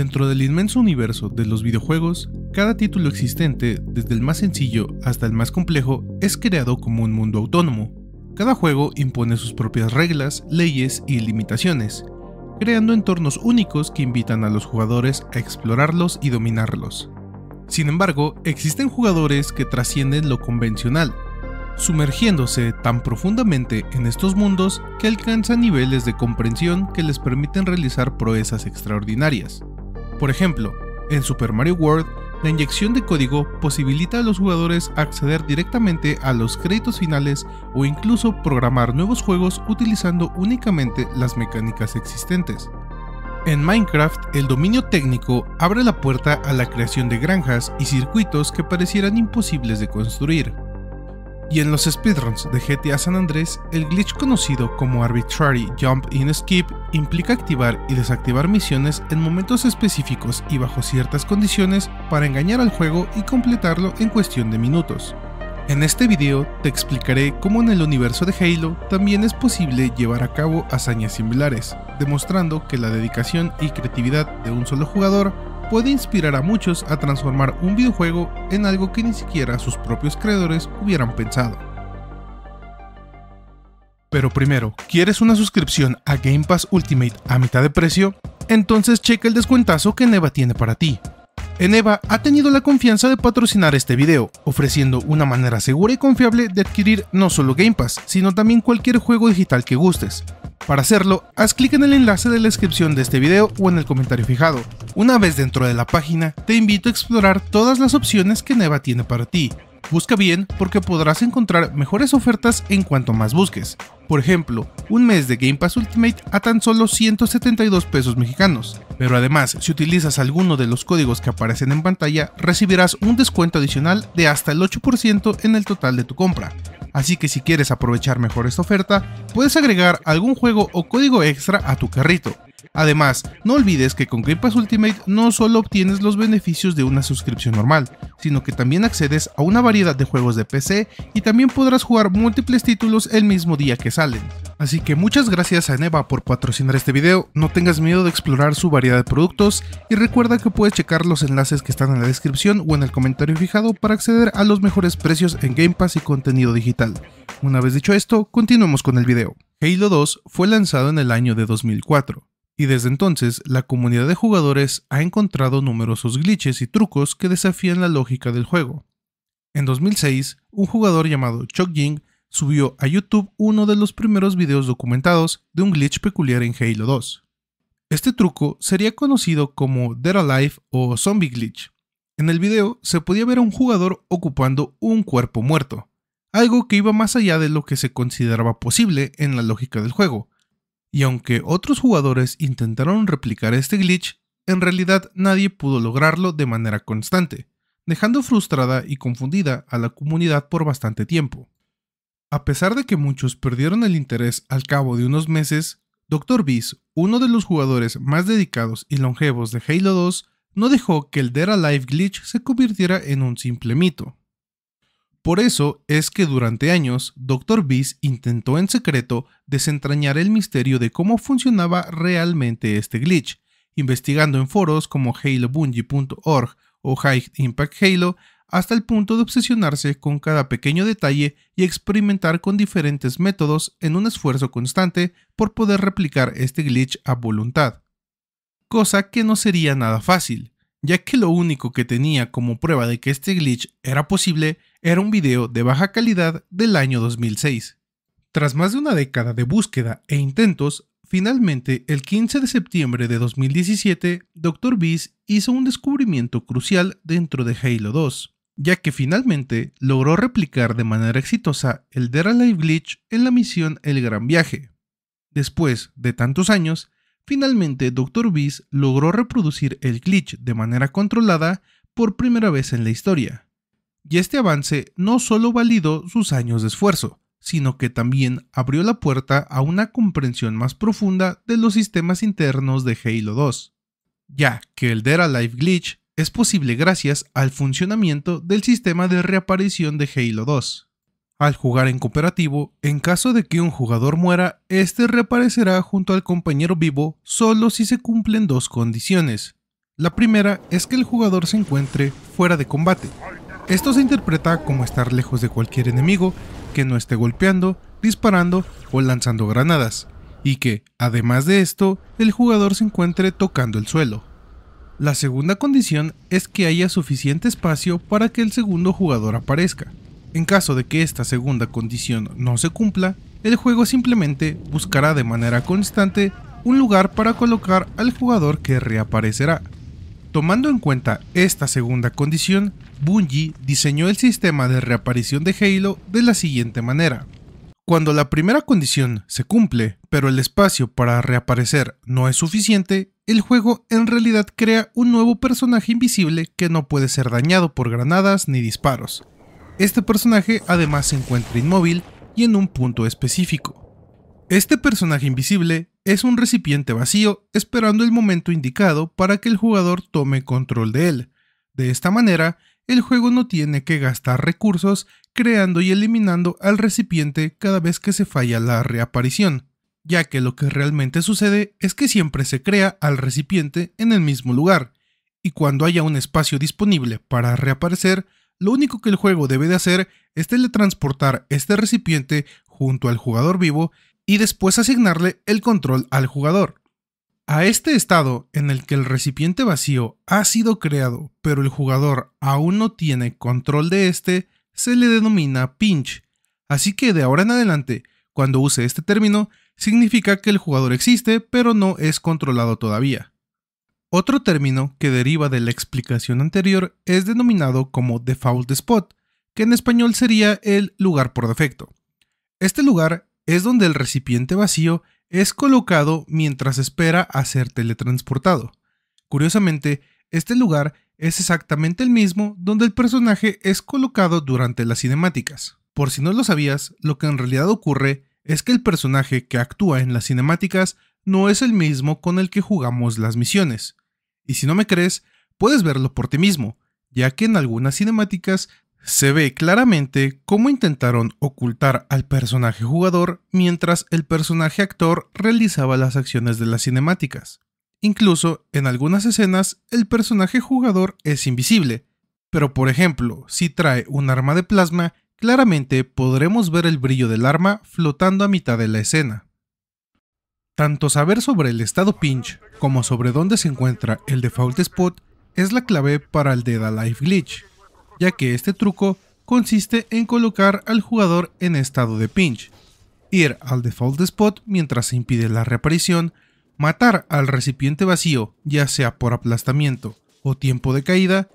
Dentro del inmenso universo de los videojuegos, cada título existente, desde el más sencillo hasta el más complejo, es creado como un mundo autónomo. Cada juego impone sus propias reglas, leyes y limitaciones, creando entornos únicos que invitan a los jugadores a explorarlos y dominarlos. Sin embargo, existen jugadores que trascienden lo convencional, sumergiéndose tan profundamente en estos mundos que alcanzan niveles de comprensión que les permiten realizar proezas extraordinarias. Por ejemplo, en Super Mario World, la inyección de código posibilita a los jugadores acceder directamente a los créditos finales o incluso programar nuevos juegos utilizando únicamente las mecánicas existentes. En Minecraft, el dominio técnico abre la puerta a la creación de granjas y circuitos que parecieran imposibles de construir, y en los speedruns de GTA San Andrés, el glitch conocido como Arbitrary Jump in Skip implica activar y desactivar misiones en momentos específicos y bajo ciertas condiciones para engañar al juego y completarlo en cuestión de minutos. En este video te explicaré cómo en el universo de Halo también es posible llevar a cabo hazañas similares, demostrando que la dedicación y creatividad de un solo jugador puede inspirar a muchos a transformar un videojuego en algo que ni siquiera sus propios creadores hubieran pensado. Pero primero, ¿quieres una suscripción a Game Pass Ultimate a mitad de precio? Entonces checa el descuentazo que Neva tiene para ti. Eneva ha tenido la confianza de patrocinar este video, ofreciendo una manera segura y confiable de adquirir no solo Game Pass, sino también cualquier juego digital que gustes. Para hacerlo, haz clic en el enlace de la descripción de este video o en el comentario fijado. Una vez dentro de la página, te invito a explorar todas las opciones que Neva tiene para ti. Busca bien porque podrás encontrar mejores ofertas en cuanto más busques. Por ejemplo, un mes de Game Pass Ultimate a tan solo 172 pesos mexicanos. Pero además, si utilizas alguno de los códigos que aparecen en pantalla, recibirás un descuento adicional de hasta el 8% en el total de tu compra así que si quieres aprovechar mejor esta oferta, puedes agregar algún juego o código extra a tu carrito. Además, no olvides que con Game Pass Ultimate no solo obtienes los beneficios de una suscripción normal, sino que también accedes a una variedad de juegos de PC y también podrás jugar múltiples títulos el mismo día que salen. Así que muchas gracias a Neva por patrocinar este video, no tengas miedo de explorar su variedad de productos y recuerda que puedes checar los enlaces que están en la descripción o en el comentario fijado para acceder a los mejores precios en Game Pass y contenido digital. Una vez dicho esto, continuemos con el video. Halo 2 fue lanzado en el año de 2004 y desde entonces la comunidad de jugadores ha encontrado numerosos glitches y trucos que desafían la lógica del juego. En 2006, un jugador llamado Chuck Ying subió a YouTube uno de los primeros videos documentados de un glitch peculiar en Halo 2. Este truco sería conocido como Dead Alive o Zombie Glitch. En el video se podía ver a un jugador ocupando un cuerpo muerto, algo que iba más allá de lo que se consideraba posible en la lógica del juego, y aunque otros jugadores intentaron replicar este glitch, en realidad nadie pudo lograrlo de manera constante, dejando frustrada y confundida a la comunidad por bastante tiempo. A pesar de que muchos perdieron el interés al cabo de unos meses, Dr. Beast, uno de los jugadores más dedicados y longevos de Halo 2, no dejó que el Dead Alive glitch se convirtiera en un simple mito. Por eso es que durante años Dr. Beast intentó en secreto desentrañar el misterio de cómo funcionaba realmente este glitch, investigando en foros como halobungie.org o High Impact Halo hasta el punto de obsesionarse con cada pequeño detalle y experimentar con diferentes métodos en un esfuerzo constante por poder replicar este glitch a voluntad. Cosa que no sería nada fácil, ya que lo único que tenía como prueba de que este glitch era posible era un video de baja calidad del año 2006. Tras más de una década de búsqueda e intentos, finalmente el 15 de septiembre de 2017, Dr. Beast hizo un descubrimiento crucial dentro de Halo 2, ya que finalmente logró replicar de manera exitosa el Dead Alive Glitch en la misión El Gran Viaje. Después de tantos años, finalmente Dr. Beast logró reproducir el glitch de manera controlada por primera vez en la historia y este avance no solo validó sus años de esfuerzo, sino que también abrió la puerta a una comprensión más profunda de los sistemas internos de Halo 2, ya que el Dead Alive Glitch es posible gracias al funcionamiento del sistema de reaparición de Halo 2. Al jugar en cooperativo, en caso de que un jugador muera, este reaparecerá junto al compañero vivo solo si se cumplen dos condiciones. La primera es que el jugador se encuentre fuera de combate. Esto se interpreta como estar lejos de cualquier enemigo que no esté golpeando, disparando o lanzando granadas, y que, además de esto, el jugador se encuentre tocando el suelo. La segunda condición es que haya suficiente espacio para que el segundo jugador aparezca. En caso de que esta segunda condición no se cumpla, el juego simplemente buscará de manera constante un lugar para colocar al jugador que reaparecerá. Tomando en cuenta esta segunda condición, Bungie diseñó el sistema de reaparición de Halo de la siguiente manera. Cuando la primera condición se cumple, pero el espacio para reaparecer no es suficiente, el juego en realidad crea un nuevo personaje invisible que no puede ser dañado por granadas ni disparos. Este personaje además se encuentra inmóvil y en un punto específico. Este personaje invisible es un recipiente vacío esperando el momento indicado para que el jugador tome control de él. De esta manera, el juego no tiene que gastar recursos creando y eliminando al recipiente cada vez que se falla la reaparición, ya que lo que realmente sucede es que siempre se crea al recipiente en el mismo lugar, y cuando haya un espacio disponible para reaparecer, lo único que el juego debe de hacer es teletransportar este recipiente junto al jugador vivo y después asignarle el control al jugador. A este estado en el que el recipiente vacío ha sido creado, pero el jugador aún no tiene control de este, se le denomina pinch. Así que de ahora en adelante, cuando use este término, significa que el jugador existe, pero no es controlado todavía. Otro término que deriva de la explicación anterior es denominado como default spot, que en español sería el lugar por defecto. Este lugar es donde el recipiente vacío es colocado mientras espera a ser teletransportado. Curiosamente, este lugar es exactamente el mismo donde el personaje es colocado durante las cinemáticas. Por si no lo sabías, lo que en realidad ocurre es que el personaje que actúa en las cinemáticas no es el mismo con el que jugamos las misiones. Y si no me crees, puedes verlo por ti mismo, ya que en algunas cinemáticas se ve claramente cómo intentaron ocultar al personaje jugador mientras el personaje actor realizaba las acciones de las cinemáticas. Incluso en algunas escenas el personaje jugador es invisible, pero por ejemplo, si trae un arma de plasma, claramente podremos ver el brillo del arma flotando a mitad de la escena. Tanto saber sobre el estado pinch como sobre dónde se encuentra el default spot es la clave para el Dead Alive Glitch, ya que este truco consiste en colocar al jugador en estado de pinch, ir al default spot mientras se impide la reaparición, matar al recipiente vacío, ya sea por aplastamiento o tiempo de caída,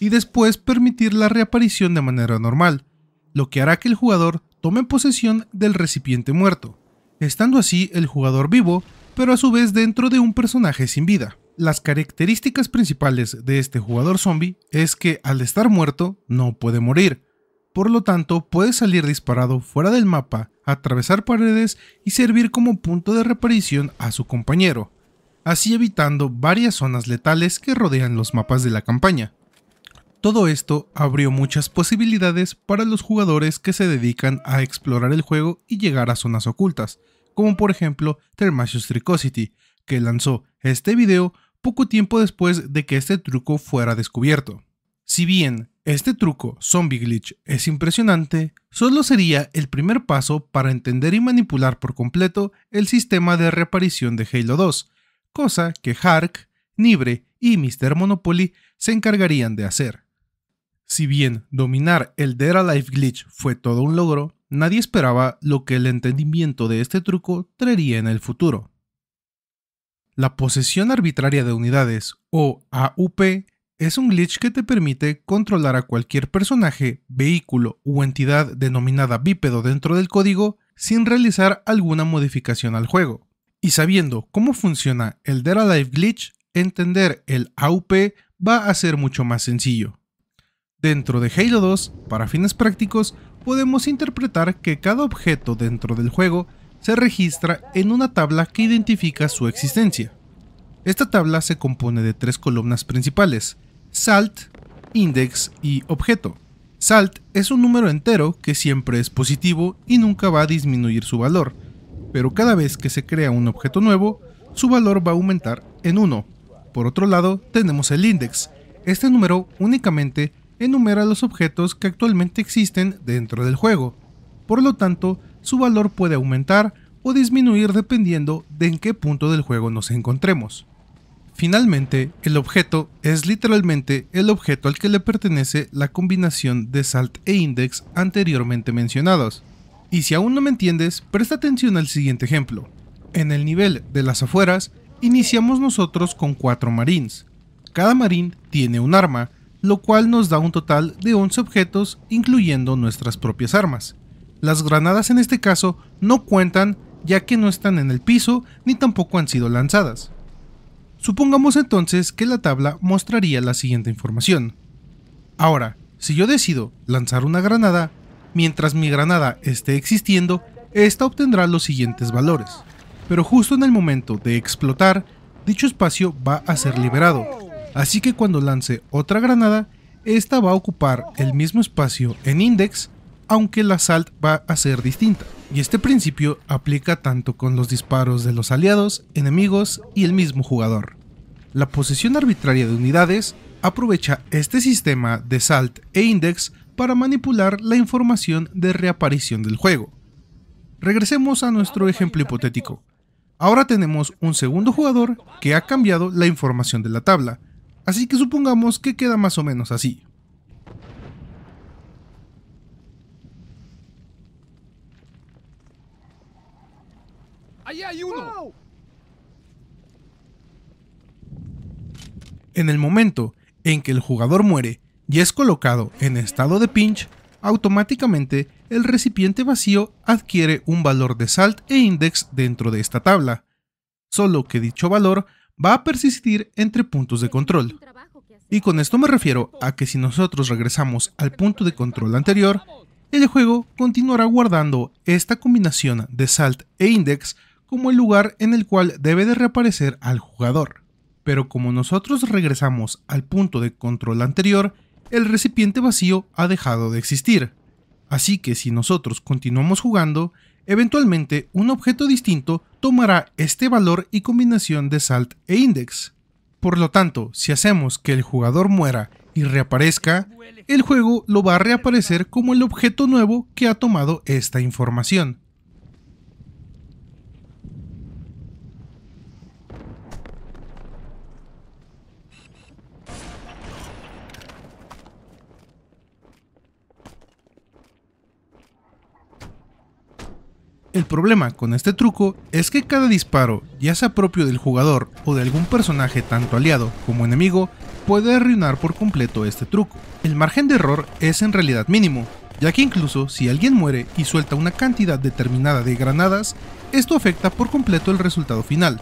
y después permitir la reaparición de manera normal, lo que hará que el jugador tome posesión del recipiente muerto, estando así el jugador vivo, pero a su vez dentro de un personaje sin vida. Las características principales de este jugador zombie es que al estar muerto no puede morir, por lo tanto puede salir disparado fuera del mapa, atravesar paredes y servir como punto de reaparición a su compañero, así evitando varias zonas letales que rodean los mapas de la campaña. Todo esto abrió muchas posibilidades para los jugadores que se dedican a explorar el juego y llegar a zonas ocultas, como por ejemplo Thermasius Tricosity, que lanzó este video poco tiempo después de que este truco fuera descubierto. Si bien este truco Zombie Glitch es impresionante, solo sería el primer paso para entender y manipular por completo el sistema de reaparición de Halo 2, cosa que Hark, Nibre y Mr. Monopoly se encargarían de hacer. Si bien dominar el Dead Alive Glitch fue todo un logro, nadie esperaba lo que el entendimiento de este truco traería en el futuro. La posesión arbitraria de unidades, o AUP, es un glitch que te permite controlar a cualquier personaje, vehículo u entidad denominada bípedo dentro del código sin realizar alguna modificación al juego. Y sabiendo cómo funciona el Dead Alive Glitch, entender el AUP va a ser mucho más sencillo. Dentro de Halo 2, para fines prácticos, podemos interpretar que cada objeto dentro del juego se registra en una tabla que identifica su existencia. Esta tabla se compone de tres columnas principales, salt, index y objeto. Salt es un número entero que siempre es positivo y nunca va a disminuir su valor, pero cada vez que se crea un objeto nuevo, su valor va a aumentar en 1. Por otro lado, tenemos el index. Este número únicamente enumera los objetos que actualmente existen dentro del juego. Por lo tanto, su valor puede aumentar o disminuir dependiendo de en qué punto del juego nos encontremos. Finalmente, el objeto es literalmente el objeto al que le pertenece la combinación de salt e index anteriormente mencionados. Y si aún no me entiendes, presta atención al siguiente ejemplo. En el nivel de las afueras, iniciamos nosotros con 4 marines. Cada marín tiene un arma, lo cual nos da un total de 11 objetos incluyendo nuestras propias armas. Las granadas en este caso no cuentan ya que no están en el piso ni tampoco han sido lanzadas. Supongamos entonces que la tabla mostraría la siguiente información. Ahora, si yo decido lanzar una granada, mientras mi granada esté existiendo, esta obtendrá los siguientes valores. Pero justo en el momento de explotar, dicho espacio va a ser liberado, así que cuando lance otra granada, esta va a ocupar el mismo espacio en index, aunque la salt va a ser distinta. Y este principio aplica tanto con los disparos de los aliados, enemigos y el mismo jugador. La posesión arbitraria de unidades aprovecha este sistema de salt e index para manipular la información de reaparición del juego. Regresemos a nuestro ejemplo hipotético. Ahora tenemos un segundo jugador que ha cambiado la información de la tabla, así que supongamos que queda más o menos así. En el momento en que el jugador muere y es colocado en estado de pinch, automáticamente el recipiente vacío adquiere un valor de salt e index dentro de esta tabla, solo que dicho valor va a persistir entre puntos de control. Y con esto me refiero a que si nosotros regresamos al punto de control anterior, el juego continuará guardando esta combinación de salt e index como el lugar en el cual debe de reaparecer al jugador. Pero como nosotros regresamos al punto de control anterior, el recipiente vacío ha dejado de existir. Así que si nosotros continuamos jugando, eventualmente un objeto distinto tomará este valor y combinación de salt e index. Por lo tanto, si hacemos que el jugador muera y reaparezca, el juego lo va a reaparecer como el objeto nuevo que ha tomado esta información. El problema con este truco es que cada disparo, ya sea propio del jugador o de algún personaje tanto aliado como enemigo, puede arruinar por completo este truco. El margen de error es en realidad mínimo, ya que incluso si alguien muere y suelta una cantidad determinada de granadas, esto afecta por completo el resultado final,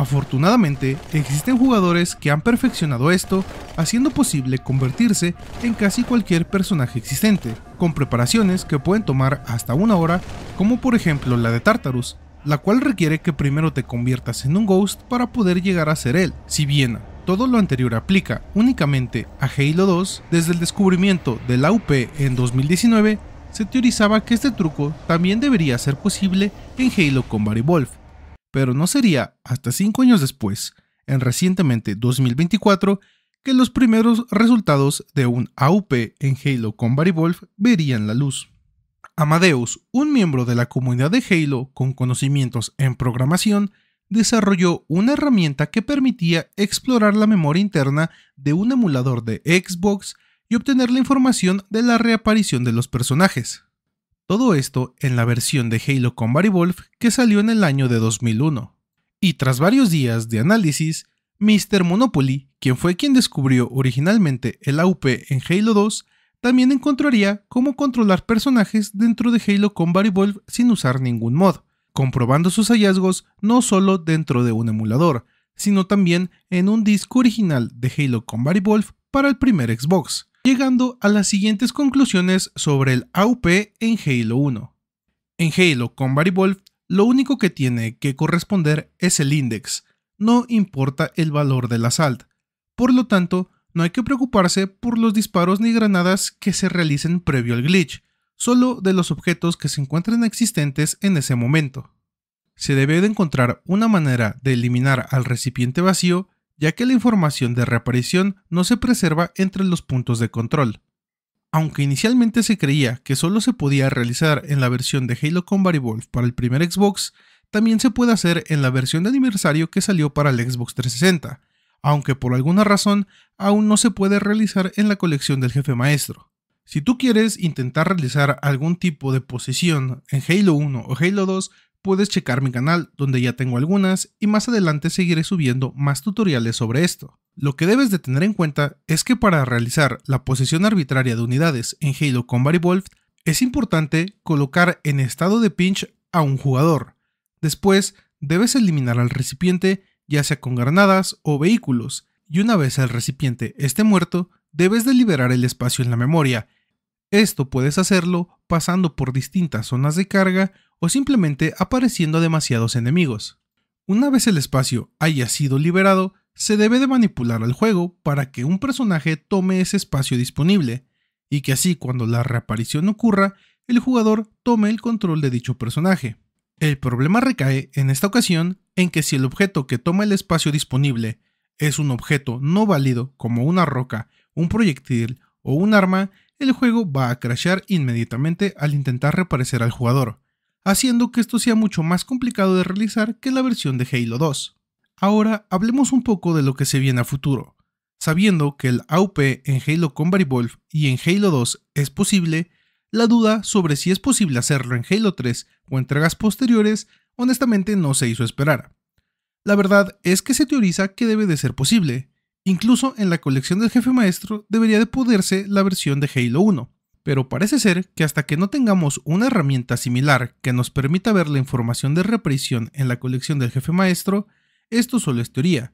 Afortunadamente, existen jugadores que han perfeccionado esto, haciendo posible convertirse en casi cualquier personaje existente, con preparaciones que pueden tomar hasta una hora, como por ejemplo la de Tartarus, la cual requiere que primero te conviertas en un Ghost para poder llegar a ser él. Si bien todo lo anterior aplica únicamente a Halo 2, desde el descubrimiento del AUP en 2019, se teorizaba que este truco también debería ser posible en Halo Combat Evolved pero no sería hasta 5 años después, en recientemente 2024, que los primeros resultados de un AUP en Halo Combat Evolved verían la luz. Amadeus, un miembro de la comunidad de Halo con conocimientos en programación, desarrolló una herramienta que permitía explorar la memoria interna de un emulador de Xbox y obtener la información de la reaparición de los personajes. Todo esto en la versión de Halo Combat Evolved que salió en el año de 2001. Y tras varios días de análisis, Mr. Monopoly, quien fue quien descubrió originalmente el AUP en Halo 2, también encontraría cómo controlar personajes dentro de Halo Combat Evolved sin usar ningún mod, comprobando sus hallazgos no solo dentro de un emulador, sino también en un disco original de Halo Combat Evolved para el primer Xbox llegando a las siguientes conclusiones sobre el AUP en Halo 1. En Halo Combat Evolved, lo único que tiene que corresponder es el index, no importa el valor del asalt. Por lo tanto, no hay que preocuparse por los disparos ni granadas que se realicen previo al glitch, solo de los objetos que se encuentren existentes en ese momento. Se debe de encontrar una manera de eliminar al recipiente vacío ya que la información de reaparición no se preserva entre los puntos de control. Aunque inicialmente se creía que solo se podía realizar en la versión de Halo Combat Evolved para el primer Xbox, también se puede hacer en la versión de aniversario que salió para el Xbox 360, aunque por alguna razón aún no se puede realizar en la colección del jefe maestro. Si tú quieres intentar realizar algún tipo de posición en Halo 1 o Halo 2, puedes checar mi canal donde ya tengo algunas y más adelante seguiré subiendo más tutoriales sobre esto. Lo que debes de tener en cuenta es que para realizar la posición arbitraria de unidades en Halo Combat Evolved es importante colocar en estado de pinch a un jugador. Después debes eliminar al recipiente ya sea con granadas o vehículos, y una vez el recipiente esté muerto, debes de liberar el espacio en la memoria. Esto puedes hacerlo pasando por distintas zonas de carga o simplemente apareciendo demasiados enemigos. Una vez el espacio haya sido liberado, se debe de manipular al juego para que un personaje tome ese espacio disponible, y que así cuando la reaparición ocurra, el jugador tome el control de dicho personaje. El problema recae en esta ocasión en que si el objeto que toma el espacio disponible es un objeto no válido como una roca, un proyectil o un arma, el juego va a crashear inmediatamente al intentar reaparecer al jugador, haciendo que esto sea mucho más complicado de realizar que la versión de Halo 2. Ahora hablemos un poco de lo que se viene a futuro. Sabiendo que el AUP en Halo Combat Evolved y en Halo 2 es posible, la duda sobre si es posible hacerlo en Halo 3 o entregas posteriores honestamente no se hizo esperar. La verdad es que se teoriza que debe de ser posible. Incluso en la colección del jefe maestro debería de poderse la versión de Halo 1, pero parece ser que hasta que no tengamos una herramienta similar que nos permita ver la información de reaparición en la colección del jefe maestro, esto solo es teoría,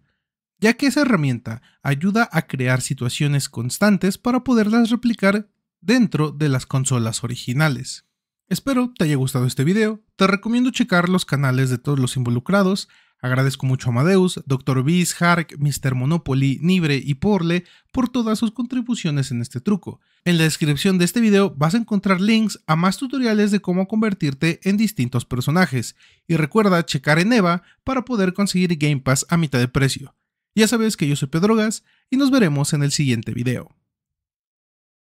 ya que esa herramienta ayuda a crear situaciones constantes para poderlas replicar dentro de las consolas originales. Espero te haya gustado este video, te recomiendo checar los canales de todos los involucrados, agradezco mucho a Amadeus, Dr. Beast, Hark, Mr. Monopoly, Nibre y Porle por todas sus contribuciones en este truco. En la descripción de este video vas a encontrar links a más tutoriales de cómo convertirte en distintos personajes, y recuerda checar en EVA para poder conseguir Game Pass a mitad de precio. Ya sabes que yo soy Pedrogas y nos veremos en el siguiente video.